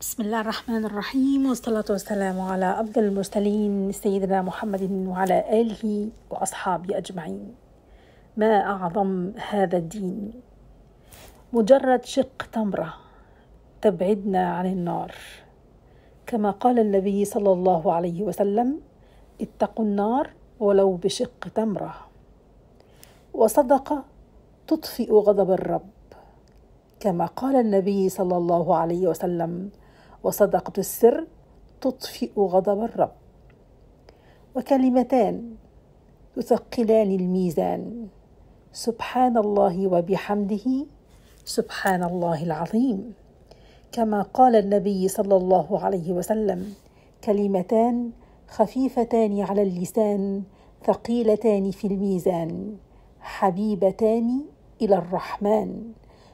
بسم الله الرحمن الرحيم والصلاة والسلام على أفضل المرسلين سيدنا محمد وعلى آله وأصحابه أجمعين ما أعظم هذا الدين مجرد شق تمرة تبعدنا عن النار كما قال النبي صلى الله عليه وسلم اتقوا النار ولو بشق تمرة وصدقة تطفئ غضب الرب كما قال النبي صلى الله عليه وسلم وصدقة السر تطفئ غضب الرب. وكلمتان تثقلان الميزان. سبحان الله وبحمده. سبحان الله العظيم. كما قال النبي صلى الله عليه وسلم كلمتان خفيفتان على اللسان ثقيلتان في الميزان حبيبتان إلى الرحمن.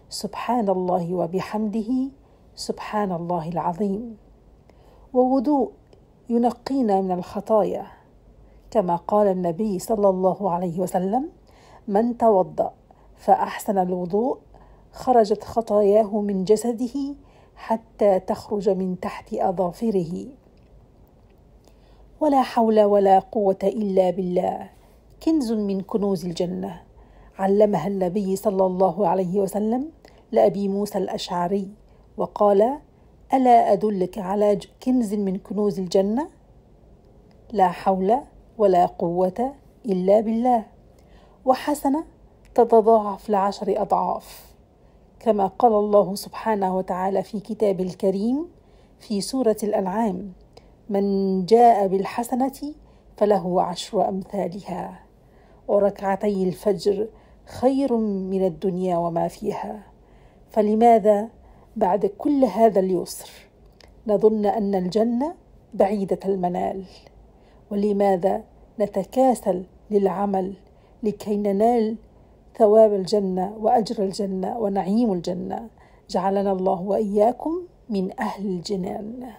سبحان الله وبحمده. سبحان الله العظيم. ووضوء ينقينا من الخطايا. كما قال النبي صلى الله عليه وسلم من توضأ فأحسن الوضوء خرجت خطاياه من جسده حتى تخرج من تحت أظافره. ولا حول ولا قوة إلا بالله. كنز من كنوز الجنة. علمها النبي صلى الله عليه وسلم لأبي موسى الأشعري. وقال ألا أدلك على كنز من كنوز الجنة؟ لا حول ولا قوة إلا بالله. وحسنه تتضاعف لعشر أضعاف. كما قال الله سبحانه وتعالى في كتابه الكريم في سورة الأنعام من جاء بالحسنة فله عشر أمثالها. وركعتي الفجر خير من الدنيا وما فيها. فلماذا بعد كل هذا اليسر نظن أن الجنة بعيدة المنال. ولماذا نتكاسل للعمل لكي ننال ثواب الجنة وأجر الجنة ونعيم الجنة؟ جعلنا الله وإياكم من أهل الجنان.